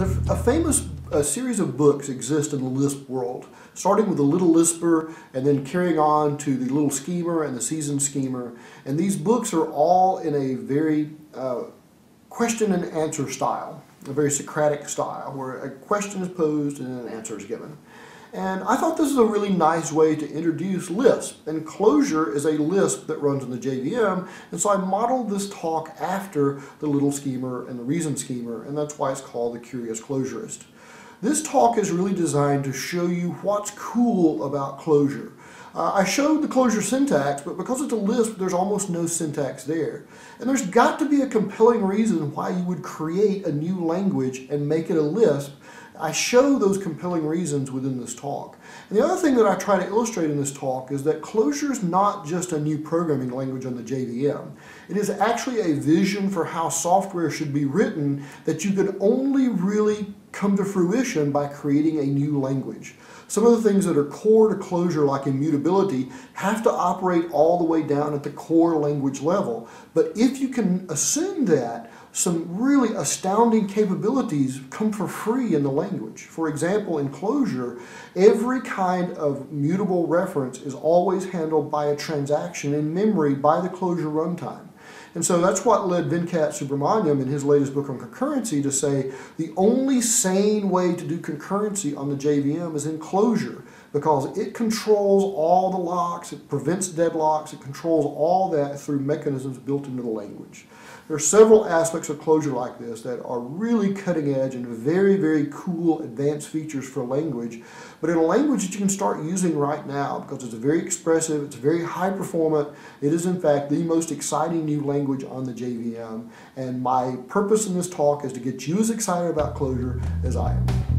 A famous a series of books exist in the Lisp world, starting with the Little Lisper and then carrying on to the Little Schemer and the Seasoned Schemer. And these books are all in a very uh, question and answer style, a very Socratic style, where a question is posed and an answer is given. And I thought this is a really nice way to introduce Lisp. And Clojure is a Lisp that runs in the JVM, and so I modeled this talk after the Little Schemer and the Reasoned Schemer, and that's why it's called the Curious Clojureist. This talk is really designed to show you what's cool about Clojure. Uh, I showed the Clojure syntax, but because it's a Lisp, there's almost no syntax there. And there's got to be a compelling reason why you would create a new language and make it a Lisp I show those compelling reasons within this talk. And the other thing that I try to illustrate in this talk is that Clojure is not just a new programming language on the JVM. It is actually a vision for how software should be written that you could only really come to fruition by creating a new language. Some of the things that are core to Clojure, like immutability, have to operate all the way down at the core language level. But if you can assume that, some really astounding capabilities come for free in the language. For example, in Clojure, every kind of mutable reference is always handled by a transaction in memory by the Clojure runtime. And so that's what led Venkat Subramaniam in his latest book on concurrency to say the only sane way to do concurrency on the JVM is in Clojure because it controls all the locks, it prevents deadlocks, it controls all that through mechanisms built into the language. There are several aspects of Clojure like this that are really cutting edge and very, very cool advanced features for language, but in a language that you can start using right now because it's very expressive, it's very high performant, it is in fact the most exciting new language on the JVM, and my purpose in this talk is to get you as excited about Clojure as I am.